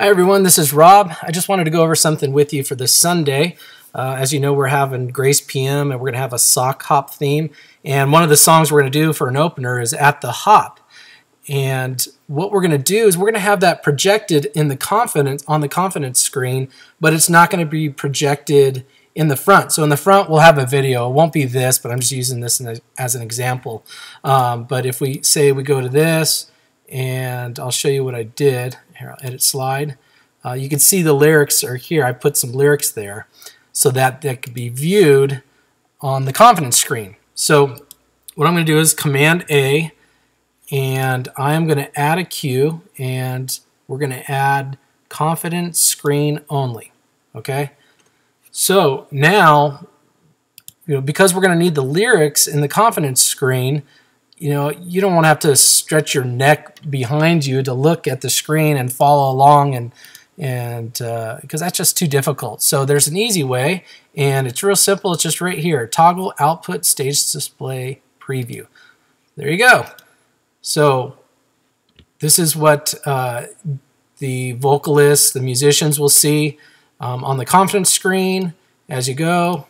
Hi everyone, this is Rob. I just wanted to go over something with you for this Sunday. Uh, as you know, we're having Grace PM and we're going to have a sock hop theme. And one of the songs we're going to do for an opener is At the Hop. And what we're going to do is we're going to have that projected in the confidence on the confidence screen, but it's not going to be projected in the front. So in the front, we'll have a video. It won't be this, but I'm just using this as an example. Um, but if we say we go to this, and I'll show you what I did. Here, I'll edit slide. Uh, you can see the lyrics are here. I put some lyrics there so that that could be viewed on the confidence screen. So what I'm going to do is Command A, and I'm going to add a cue, and we're going to add confidence screen only. Okay. So now, you know, because we're going to need the lyrics in the confidence screen, you know, you don't want to have to stretch your neck behind you to look at the screen and follow along and and because uh, that's just too difficult. So there's an easy way, and it's real simple. It's just right here. Toggle output stage display preview. There you go. So this is what uh, the vocalists, the musicians will see um, on the confidence screen as you go.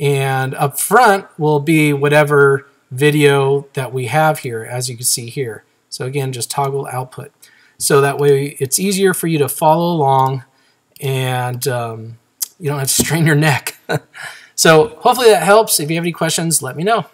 And up front will be whatever video that we have here, as you can see here. So again, just toggle output. So that way it's easier for you to follow along and um, you don't have to strain your neck. so hopefully that helps. If you have any questions, let me know.